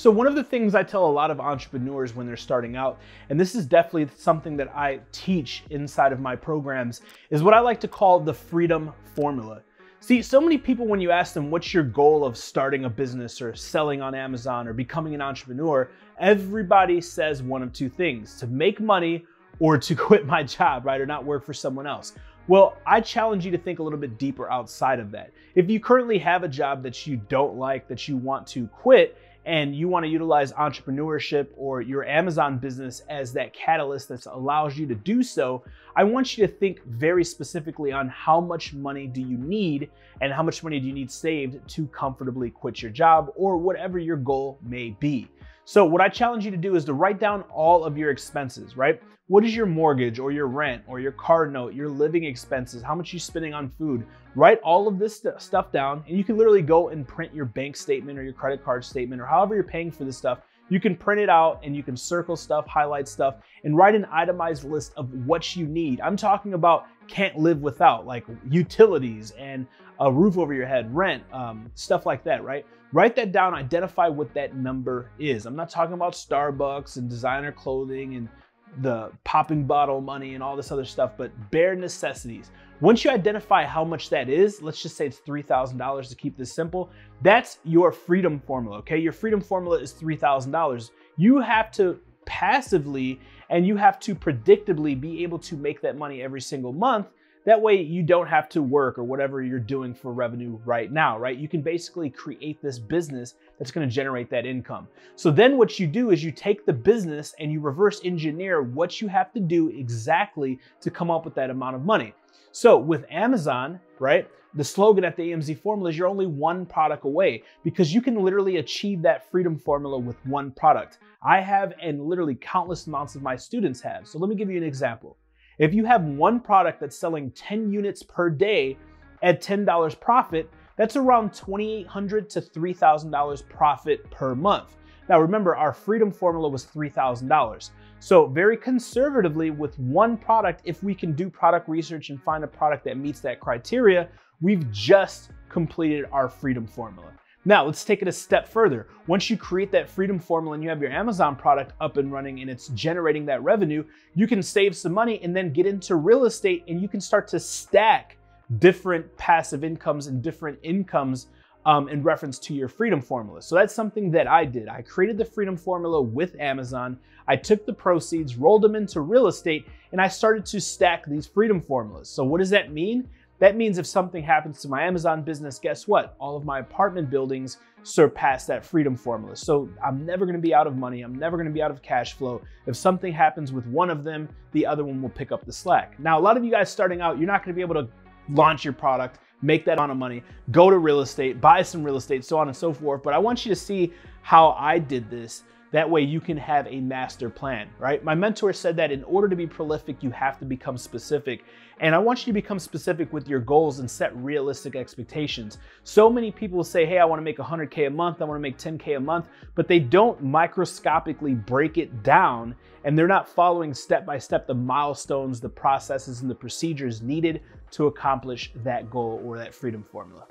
So one of the things I tell a lot of entrepreneurs when they're starting out, and this is definitely something that I teach inside of my programs, is what I like to call the freedom formula. See, so many people, when you ask them, what's your goal of starting a business or selling on Amazon or becoming an entrepreneur, everybody says one of two things to make money or to quit my job, right? Or not work for someone else. Well, I challenge you to think a little bit deeper outside of that. If you currently have a job that you don't like, that you want to quit, and you want to utilize entrepreneurship or your Amazon business as that catalyst that allows you to do so, I want you to think very specifically on how much money do you need and how much money do you need saved to comfortably quit your job or whatever your goal may be. So what I challenge you to do is to write down all of your expenses, right? What is your mortgage or your rent or your car note, your living expenses, how much you're spending on food? Write all of this st- stuff down and you can literally go and print your bank statement or your credit card statement or however you're paying for this stuff. You can print it out and you can circle stuff, highlight stuff, and write an itemized list of what you need. I'm talking about can't live without, like utilities and a roof over your head, rent, um, stuff like that, right? Write that down, identify what that number is. I'm not talking about Starbucks and designer clothing and the popping bottle money and all this other stuff, but bare necessities. Once you identify how much that is, let's just say it's $3,000 to keep this simple, that's your freedom formula, okay? Your freedom formula is $3,000. You have to passively and you have to predictably be able to make that money every single month that way you don't have to work or whatever you're doing for revenue right now, right? You can basically create this business that's going to generate that income. So then what you do is you take the business and you reverse engineer what you have to do exactly to come up with that amount of money. So with Amazon, right? The slogan at the AMZ formula is you're only one product away because you can literally achieve that freedom formula with one product. I have and literally countless amounts of my students have. So let me give you an example. If you have one product that's selling 10 units per day at $10 profit, that's around 2,800 to $3,000 profit per month. Now remember, our freedom formula was $3,000. So very conservatively with one product, if we can do product research and find a product that meets that criteria, we've just completed our freedom formula. Now, let's take it a step further. Once you create that freedom formula and you have your Amazon product up and running and it's generating that revenue, you can save some money and then get into real estate and you can start to stack different passive incomes and different incomes um, in reference to your freedom formula. So that's something that I did. I created the freedom formula with Amazon. I took the proceeds, rolled them into real estate, and I started to stack these freedom formulas. So what does that mean? That means if something happens to my Amazon business, guess what? All of my apartment buildings surpass that freedom formula. So I'm never gonna be out of money. I'm never gonna be out of cash flow. If something happens with one of them, the other one will pick up the slack. Now, a lot of you guys starting out, you're not gonna be able to launch your product, make that amount of money, go to real estate, buy some real estate, so on and so forth. But I want you to see how I did this that way you can have a master plan, right? My mentor said that in order to be prolific, you have to become specific. And I want you to become specific with your goals and set realistic expectations. So many people say, hey, I wanna make 100K a month, I wanna make 10K a month, but they don't microscopically break it down and they're not following step by step the milestones, the processes, and the procedures needed to accomplish that goal or that freedom formula.